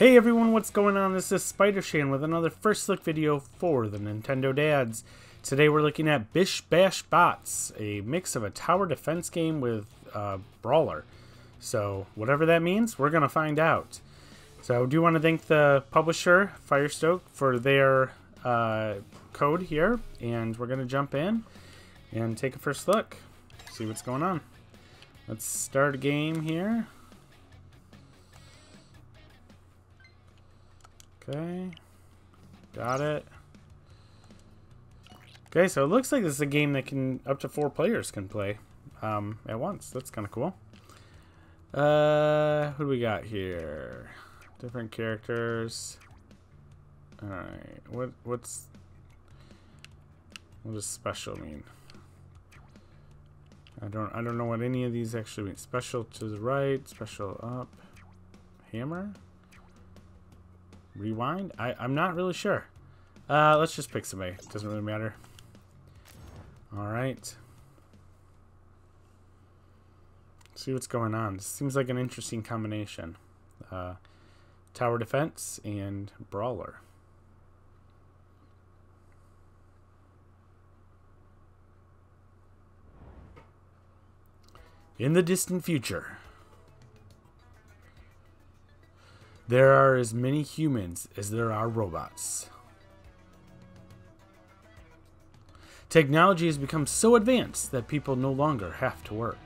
Hey everyone, what's going on? This is Spider Shan with another first look video for the Nintendo Dads. Today we're looking at Bish Bash Bots, a mix of a tower defense game with uh, Brawler. So whatever that means, we're going to find out. So I do want to thank the publisher, Firestoke, for their uh, code here. And we're going to jump in and take a first look. See what's going on. Let's start a game here. Okay. Got it. Okay, so it looks like this is a game that can up to four players can play um, at once. That's kind of cool. Uh, who do we got here? Different characters. All right. What what's what does special mean? I don't I don't know what any of these actually mean. Special to the right, special up. Hammer? Rewind? I, I'm not really sure. Uh, let's just pick somebody. Doesn't really matter. Alright. See what's going on. This seems like an interesting combination. Uh, tower defense and brawler. In the distant future, There are as many humans as there are robots. Technology has become so advanced that people no longer have to work.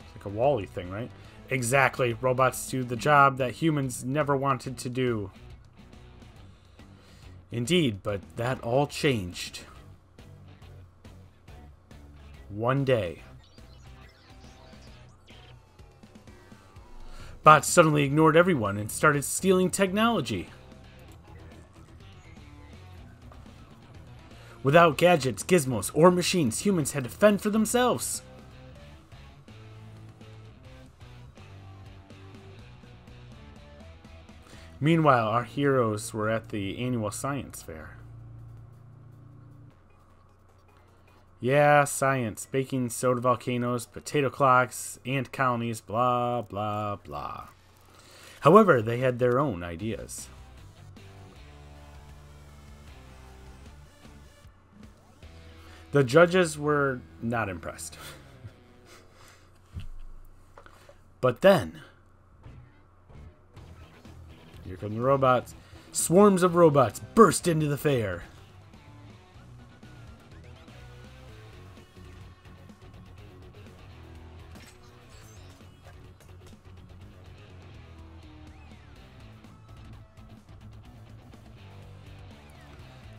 It's like a WALL-E thing, right? Exactly. Robots do the job that humans never wanted to do. Indeed, but that all changed. One day. Bots suddenly ignored everyone and started stealing technology. Without gadgets, gizmos, or machines, humans had to fend for themselves. Meanwhile, our heroes were at the annual science fair. Yeah, science. Baking soda volcanoes, potato clocks, ant colonies, blah, blah, blah. However, they had their own ideas. The judges were not impressed. but then, here come the robots. Swarms of robots burst into the fair.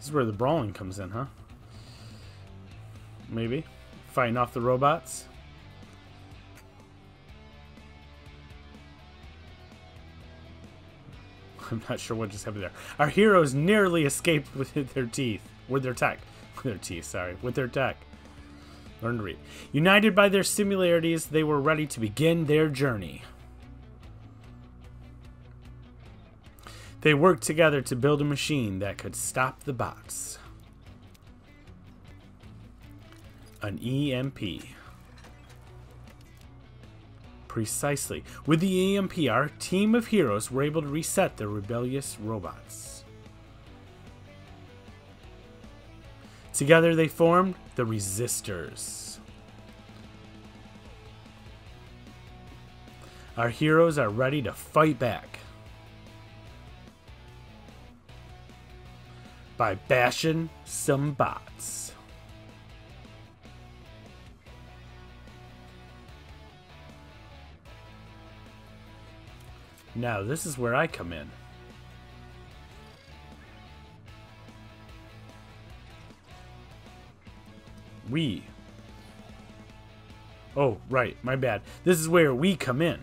This is where the brawling comes in, huh? Maybe. Fighting off the robots. I'm not sure what just happened there. Our heroes nearly escaped with their teeth. With their tech. With their teeth, sorry. With their tech. Learn to read. United by their similarities, they were ready to begin their journey. They worked together to build a machine that could stop the bots. An EMP. Precisely. With the EMP, our team of heroes were able to reset the rebellious robots. Together they formed the Resistors. Our heroes are ready to fight back. By bashing some bots. Now, this is where I come in. We. Oh, right, my bad. This is where we come in.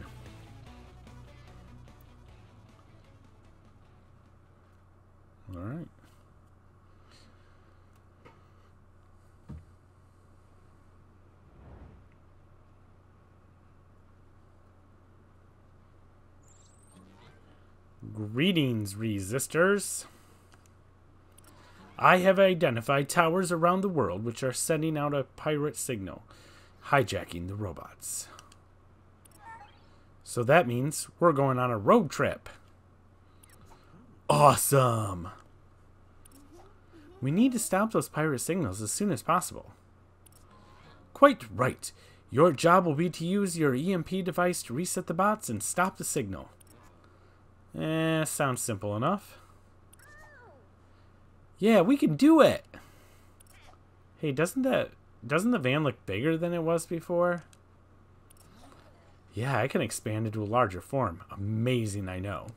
Resistors. I have identified towers around the world which are sending out a pirate signal, hijacking the robots. So that means we're going on a road trip. Awesome! We need to stop those pirate signals as soon as possible. Quite right. Your job will be to use your EMP device to reset the bots and stop the signal. Eh, sounds simple enough. Yeah, we can do it! Hey, doesn't that... Doesn't the van look bigger than it was before? Yeah, I can expand into a larger form. Amazing, I know.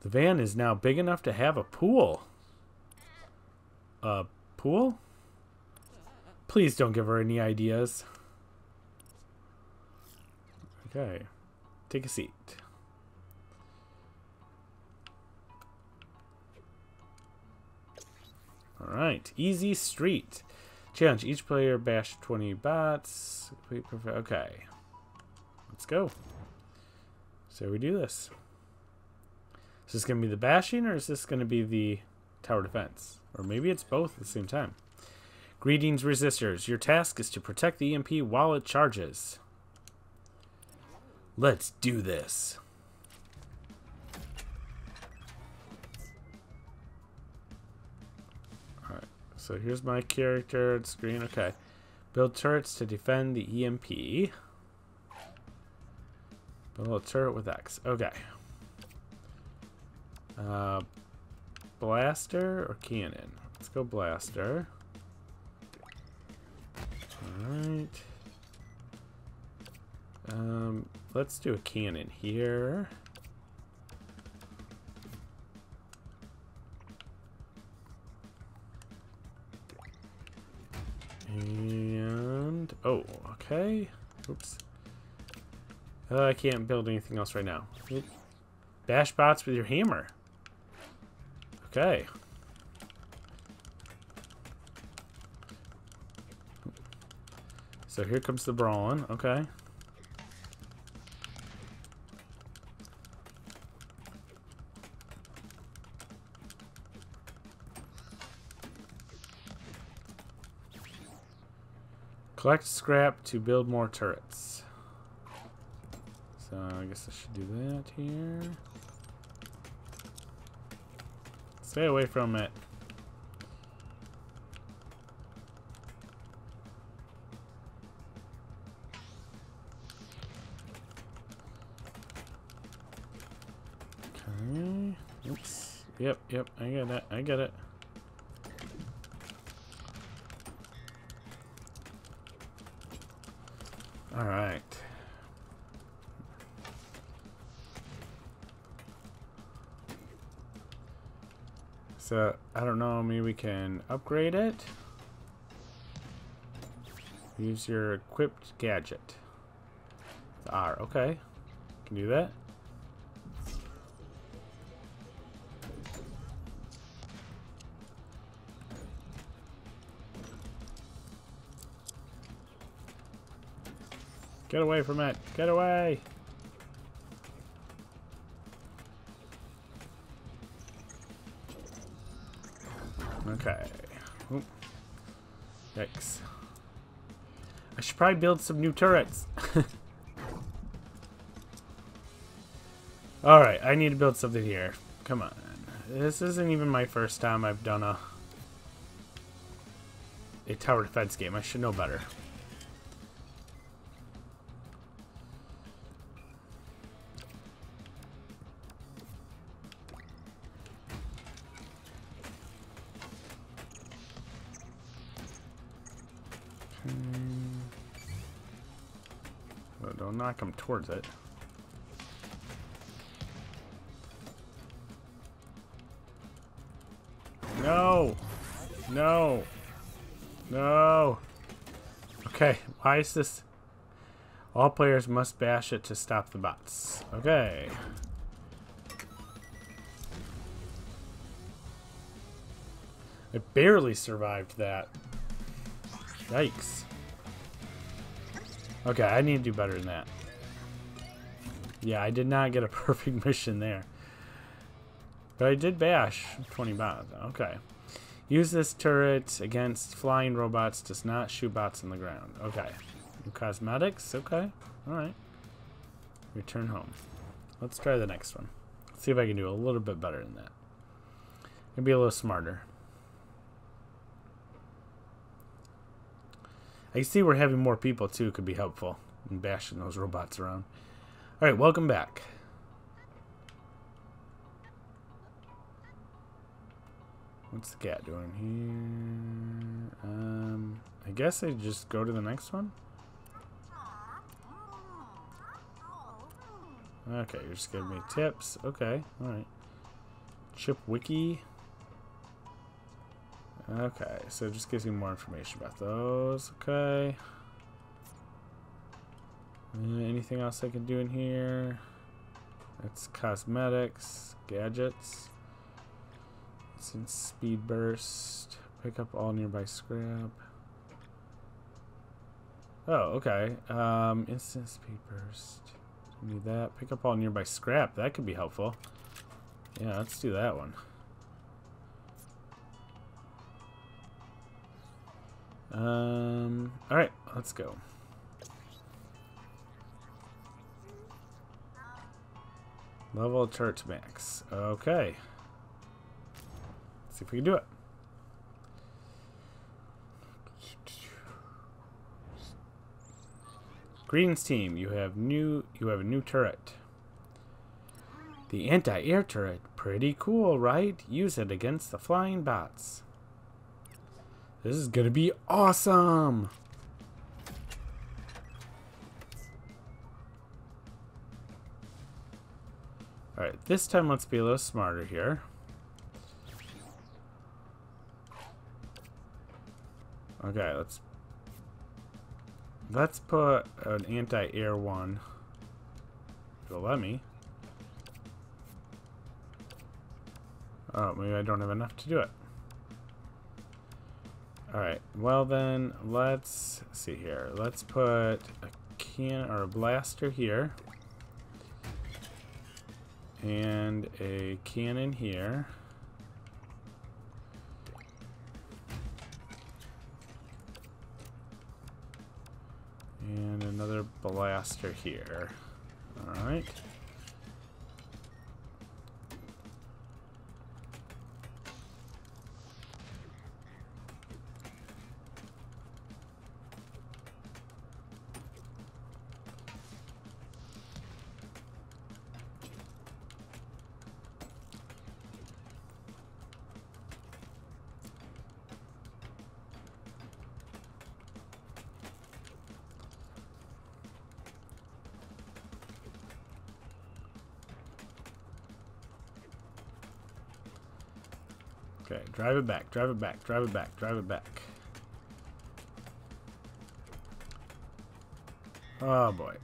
The van is now big enough to have a pool. A pool? Please don't give her any ideas. Okay. Take a seat. Alright. Easy Street. Challenge. Each player bash 20 bots. Okay. Let's go. So we do this. Is this going to be the bashing or is this going to be the tower defense? Or maybe it's both at the same time. Greetings, resistors. Your task is to protect the EMP while it charges. Let's do this. So here's my character screen. Okay. Build turrets to defend the EMP. Build a turret with X. Okay. Uh, blaster or cannon? Let's go blaster. Alright. Um, let's do a cannon here. And, oh, okay. Oops. Uh, I can't build anything else right now. Bash bots with your hammer. Okay. So here comes the brawling. Okay. Collect scrap to build more turrets. So I guess I should do that here. Stay away from it. Okay. Oops. Yep, yep, I get it. I get it. All right. So, I don't know, maybe we can upgrade it. Use your equipped gadget. R, okay. Can do that. Get away from it. Get away. Okay. Yikes. I should probably build some new turrets. Alright, I need to build something here. Come on. This isn't even my first time I've done a a tower defense game. I should know better. Towards it. No! No! No! Okay, why is this... All players must bash it to stop the bots. Okay. I barely survived that. Yikes. Okay, I need to do better than that. Yeah, I did not get a perfect mission there. But I did bash 20 bots. Okay. Use this turret against flying robots. Does not shoot bots on the ground. Okay. New cosmetics. Okay. Alright. Return home. Let's try the next one. see if I can do a little bit better than that. Maybe a little smarter. I see we're having more people too could be helpful in bashing those robots around. Alright, welcome back. What's the cat doing here? Um, I guess I just go to the next one? Okay, you're just giving me tips. Okay, alright. Chip Wiki. Okay, so it just gives you more information about those. Okay. Uh, anything else I can do in here? It's cosmetics, gadgets. It's speed burst. Pick up all nearby scrap. Oh, okay. Um, instant speed burst. Need that. Pick up all nearby scrap. That could be helpful. Yeah, let's do that one. Um, alright, let's go. Level chart max. Okay. Let's see if we can do it. Greetings team, you have new you have a new turret. The anti-air turret. Pretty cool, right? Use it against the flying bots. This is gonna be awesome! Alright, this time let's be a little smarter here. Okay, let's let's put an anti-air one. It'll let me. Oh, maybe I don't have enough to do it. Alright, well then, let's see here. Let's put a can or a blaster here. And a cannon here. And another blaster here. Alright. Drive it back, drive it back, drive it back, drive it back. Oh boy.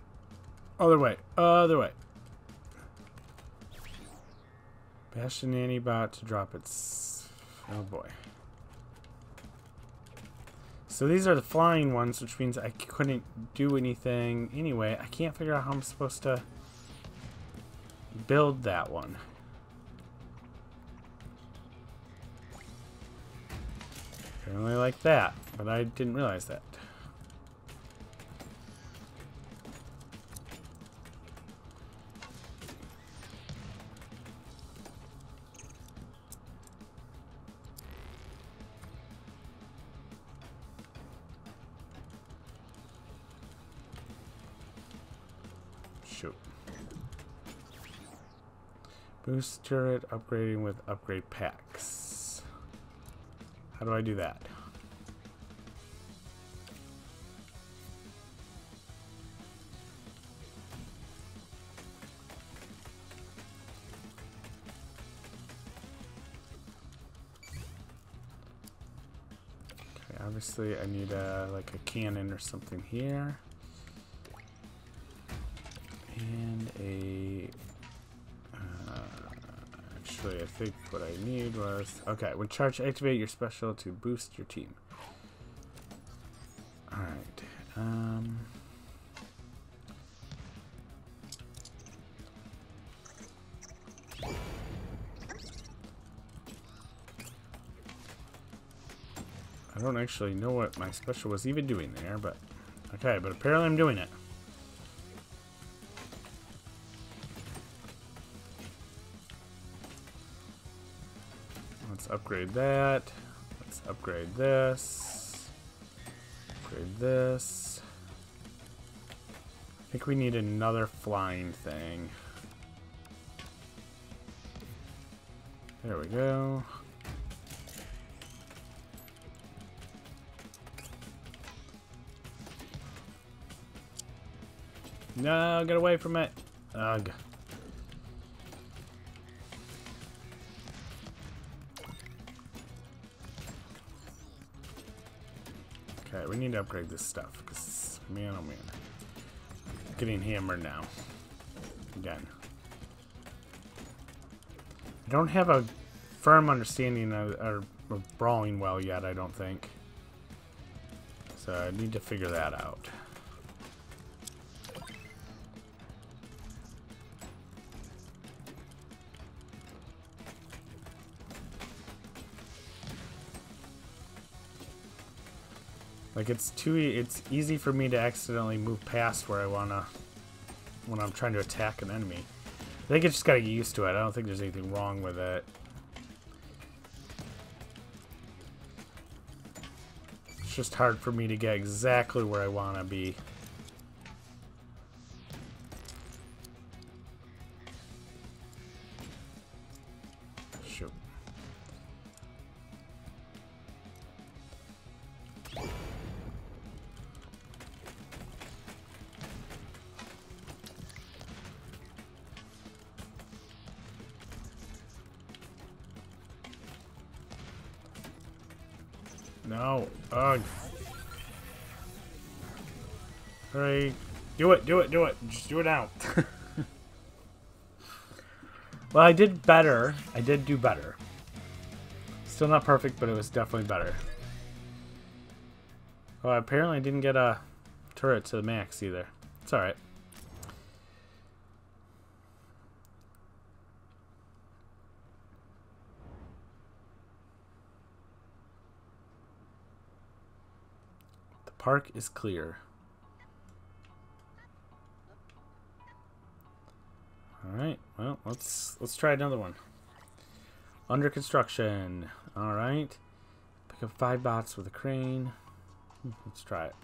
Other way, other way. Bastion about to drop its... Oh boy. So these are the flying ones, which means I couldn't do anything anyway. I can't figure out how I'm supposed to build that one. Apparently like that, but I didn't realize that. Shoot. Boost turret upgrading with upgrade packs. How do I do that? Obviously I need a, like a cannon or something here. Think what I need was... Okay, when charge, activate your special to boost your team. Alright. Um... I don't actually know what my special was even doing there, but... Okay, but apparently I'm doing it. Upgrade that. Let's upgrade this. Upgrade this. I think we need another flying thing. There we go. No, get away from it. Ugh. We need to upgrade this stuff, because, man oh man. Getting hammered now. Again. I don't have a firm understanding of, of, of brawling well yet, I don't think. So I need to figure that out. Like it's too e it's easy for me to accidentally move past where I wanna when I'm trying to attack an enemy. I think I just gotta get used to it. I don't think there's anything wrong with it. It's just hard for me to get exactly where I wanna be. No. Ugh. Hurry. Do it, do it, do it. Just do it now. well, I did better. I did do better. Still not perfect, but it was definitely better. Oh, apparently I didn't get a turret to the max either. It's alright. Park is clear. Alright, well, let's let's try another one. Under construction. Alright. Pick up five bots with a crane. Hmm, let's try it.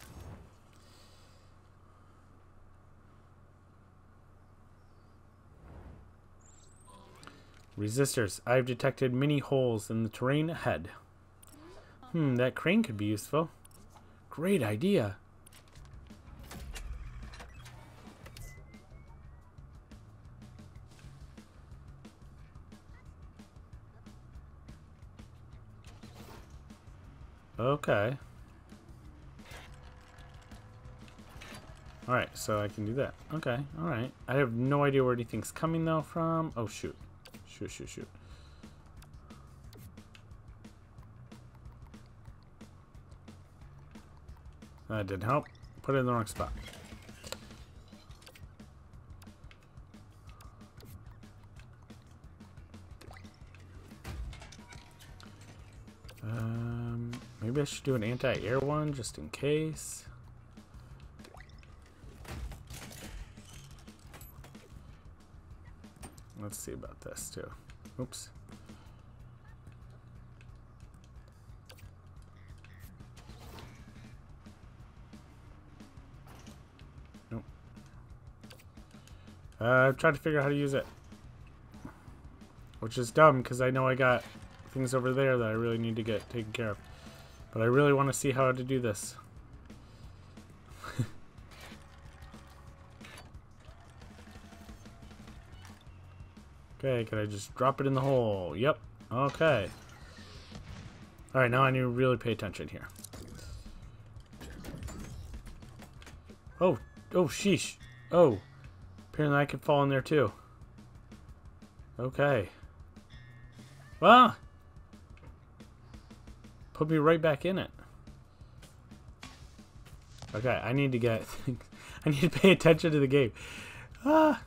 Resistors. I've detected many holes in the terrain ahead. Hmm, that crane could be useful. Great idea. Okay. Alright, so I can do that. Okay, alright. I have no idea where anything's coming though from. Oh shoot. Shoot, shoot, shoot. That didn't help. Put it in the wrong spot. Um, maybe I should do an anti-air one just in case. Let's see about this too. Oops. Uh, I'm trying to figure out how to use it. Which is dumb, because I know I got things over there that I really need to get taken care of. But I really want to see how to do this. okay, can I just drop it in the hole? Yep. Okay. Alright, now I need to really pay attention here. Oh, oh, sheesh. Oh. Apparently I can fall in there too. Okay. Well, put me right back in it. Okay, I need to get... I need to pay attention to the game. Ah!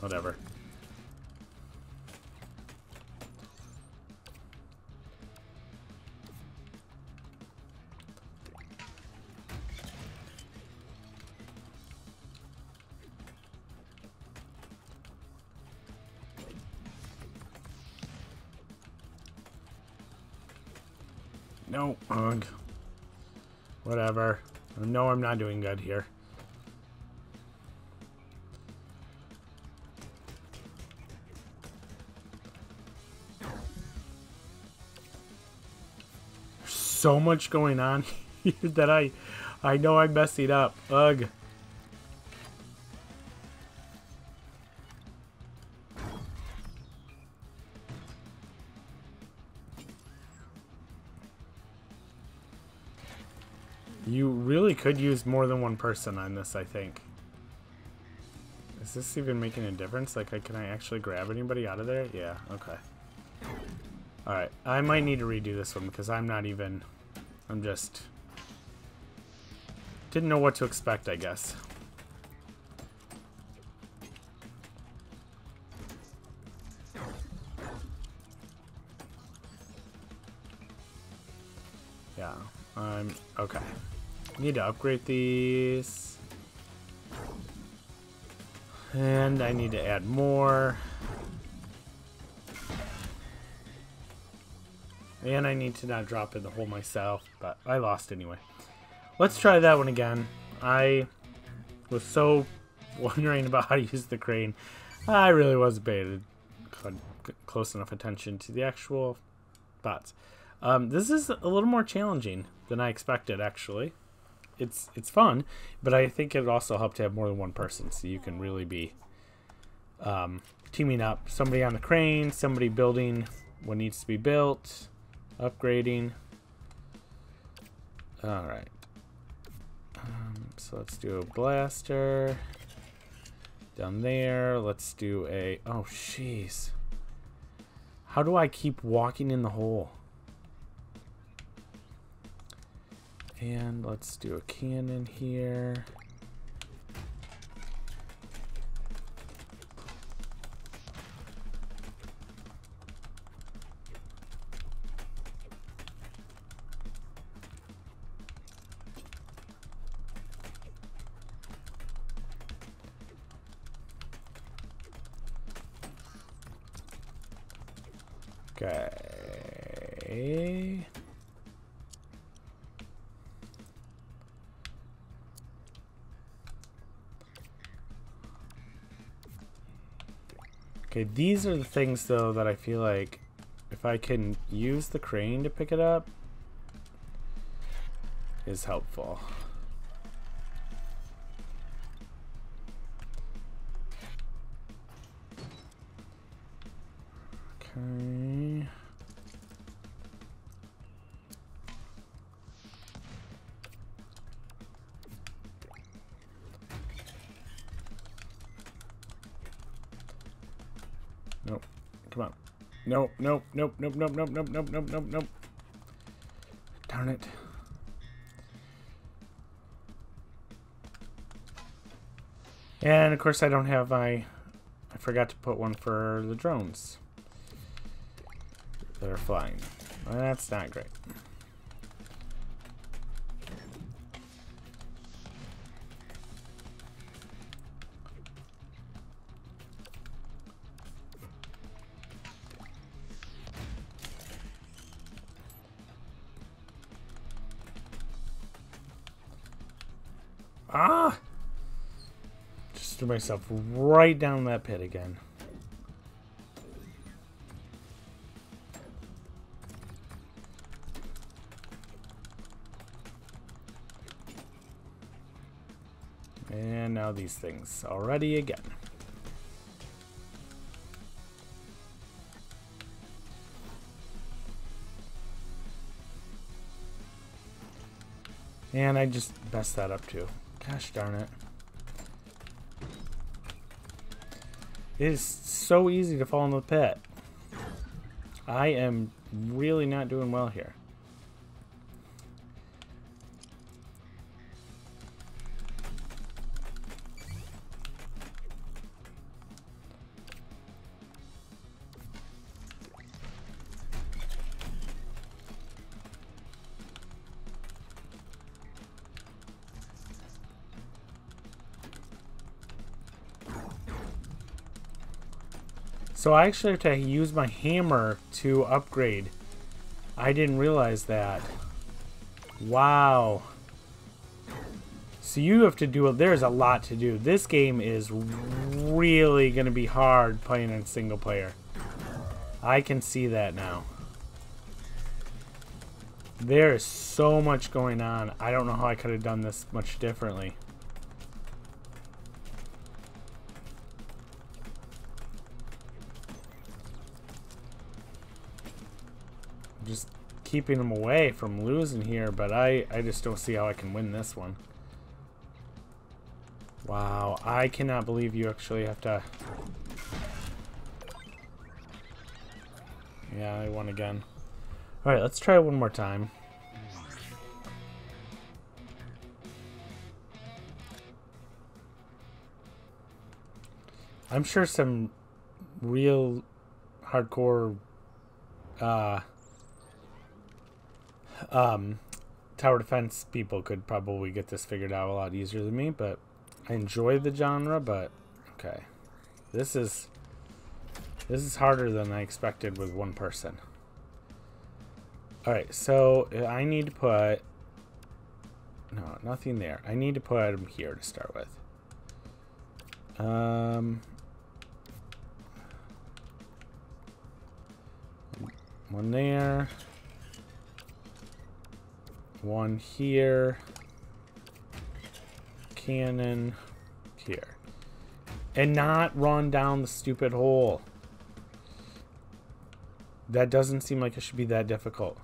Whatever. Whatever. No, I'm not doing good here. There's so much going on here that I I know I'm messing up. Ugh. Could use more than one person on this, I think. Is this even making a difference? Like, can I actually grab anybody out of there? Yeah, okay. Alright, I might need to redo this one because I'm not even... I'm just... Didn't know what to expect, I guess. Need to upgrade these. And I need to add more. And I need to not drop in the hole myself, but I lost anyway. Let's try that one again. I was so wondering about how to use the crane. I really wasn't paying close enough attention to the actual bots. Um, this is a little more challenging than I expected, actually. It's it's fun, but I think it also helped to have more than one person, so you can really be um, teaming up. Somebody on the crane, somebody building what needs to be built, upgrading. All right. Um, so let's do a blaster down there. Let's do a. Oh, jeez. How do I keep walking in the hole? And let's do a cannon here. Okay, these are the things, though, that I feel like if I can use the crane to pick it up is helpful. Okay. Nope, nope, nope, nope, nope, nope, nope, nope, nope, nope, nope. Darn it. And of course I don't have my... I forgot to put one for the drones. That are flying. Well, that's not great. Myself right down that pit again. And now these things already again. And I just messed that up too. Gosh darn it. It is so easy to fall in the pit. I am really not doing well here. So I actually have to use my hammer to upgrade. I didn't realize that. Wow. So you have to do it. There's a lot to do. This game is really going to be hard playing in single player. I can see that now. There is so much going on. I don't know how I could have done this much differently. Keeping them away from losing here, but I, I just don't see how I can win this one. Wow, I cannot believe you actually have to... Yeah, I won again. Alright, let's try one more time. I'm sure some real hardcore uh, um, tower defense people could probably get this figured out a lot easier than me, but I enjoy the genre, but okay. This is this is harder than I expected with one person. Alright, so uh, I need to put... No, nothing there. I need to put them here to start with. Um, one there. One here. Cannon here. And not run down the stupid hole. That doesn't seem like it should be that difficult.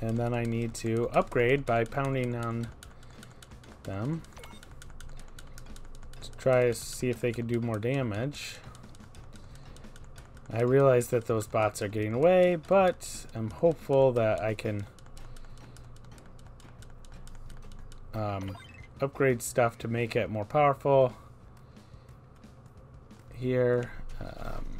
And then I need to upgrade by pounding on them. To try to see if they can do more damage. I realize that those bots are getting away, but I'm hopeful that I can um, upgrade stuff to make it more powerful. Here. Um,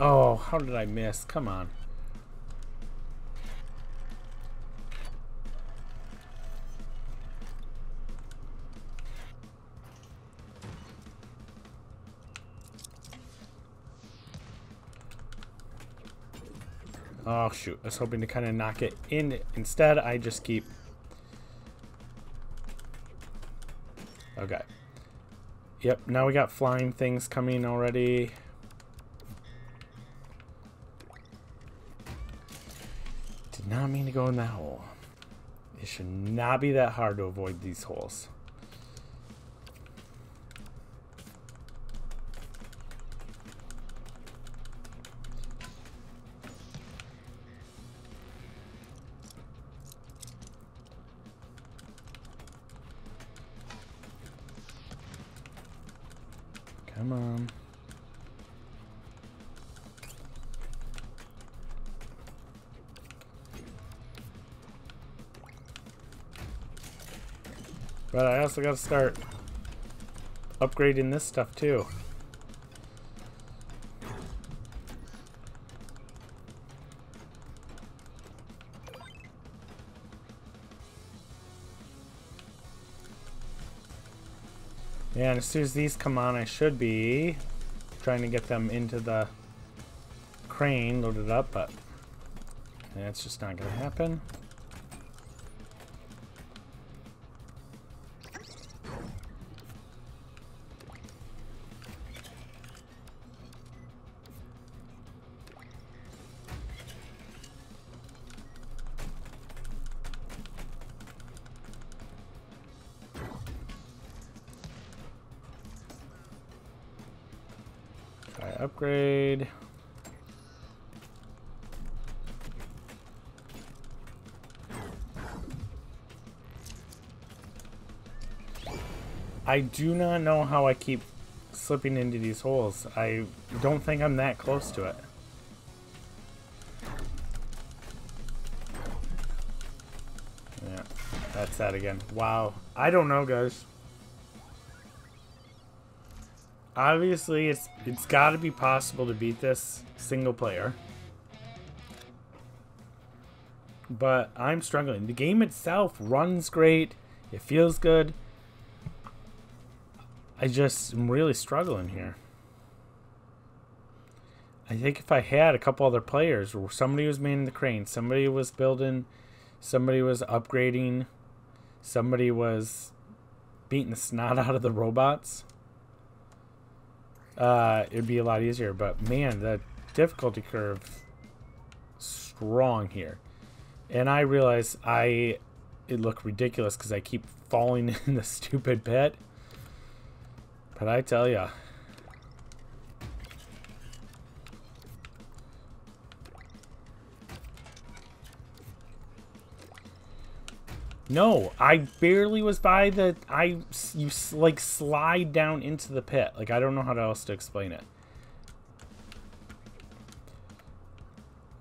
Oh, how did I miss? Come on. Oh, shoot. I was hoping to kind of knock it in. Instead, I just keep... Okay. Yep, now we got flying things coming already. Did not mean to go in that hole. It should not be that hard to avoid these holes. I gotta start upgrading this stuff too. Yeah, and as soon as these come on, I should be trying to get them into the crane loaded up, but that's just not going to happen. I do not know how I keep slipping into these holes. I don't think I'm that close to it. Yeah, that's that again. Wow. I don't know, guys. Obviously, it's it's got to be possible to beat this single player. But I'm struggling. The game itself runs great. It feels good. I just am really struggling here. I think if I had a couple other players, somebody was manning the crane, somebody was building, somebody was upgrading, somebody was beating the snot out of the robots, uh, it'd be a lot easier. But man, the difficulty curve strong here, and I realize I it look ridiculous because I keep falling in the stupid pit. But I tell ya. No, I barely was by the... I... You, like, slide down into the pit. Like, I don't know how else to explain it.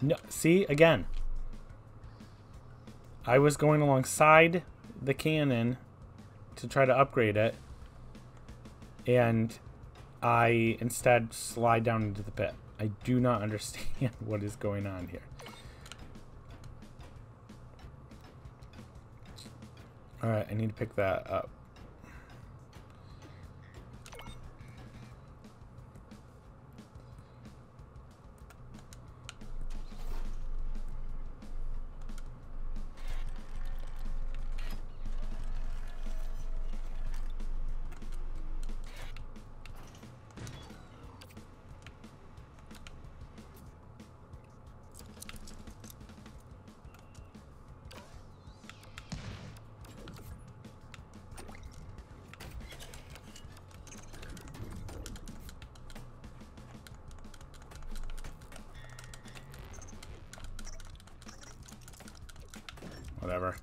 No, see? Again. I was going alongside the cannon to try to upgrade it. And I instead slide down into the pit. I do not understand what is going on here. Alright, I need to pick that up. Whatever.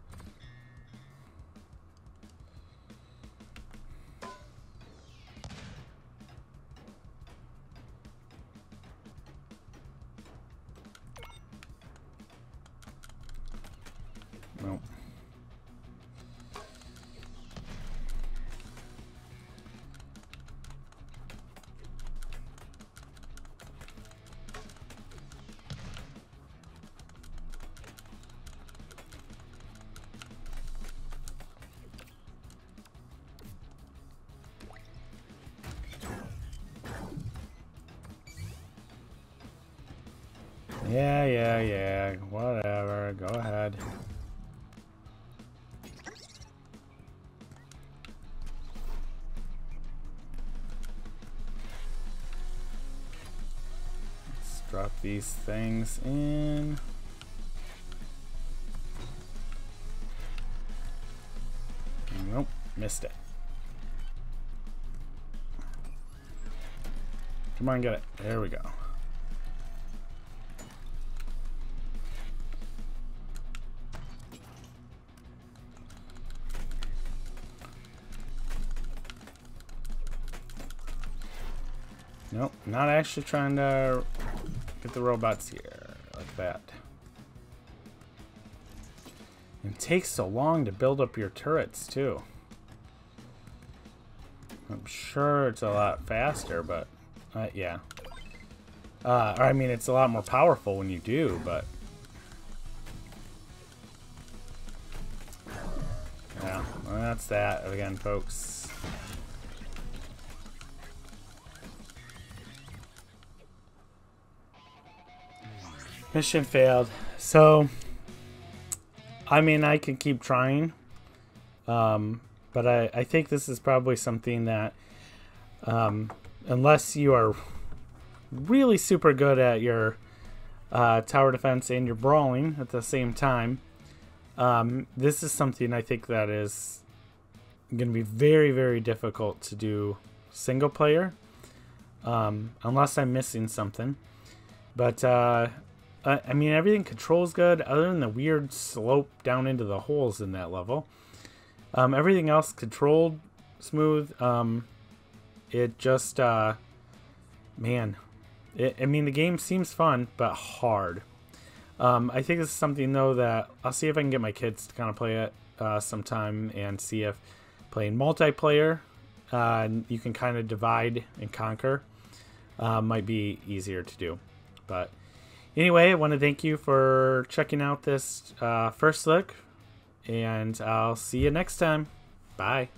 Yeah, yeah, yeah. Whatever. Go ahead. Let's drop these things in. Nope, missed it. Come on, get it. There we go. Nope, not actually trying to get the robots here like that. It takes so long to build up your turrets too. I'm sure it's a lot faster, but uh, yeah. Uh, I mean, it's a lot more powerful when you do, but yeah, well, that's that again, folks. Mission failed. So, I mean, I can keep trying. Um, but I, I think this is probably something that, um, unless you are really super good at your uh, tower defense and your brawling at the same time, um, this is something I think that is going to be very, very difficult to do single player, um, unless I'm missing something. But uh, uh, I mean, everything controls good, other than the weird slope down into the holes in that level. Um, everything else controlled smooth. Um, it just, uh, man, it, I mean, the game seems fun, but hard. Um, I think this is something, though, that I'll see if I can get my kids to kind of play it uh, sometime and see if playing multiplayer, uh, you can kind of divide and conquer, uh, might be easier to do. But Anyway, I want to thank you for checking out this uh, first look, and I'll see you next time. Bye.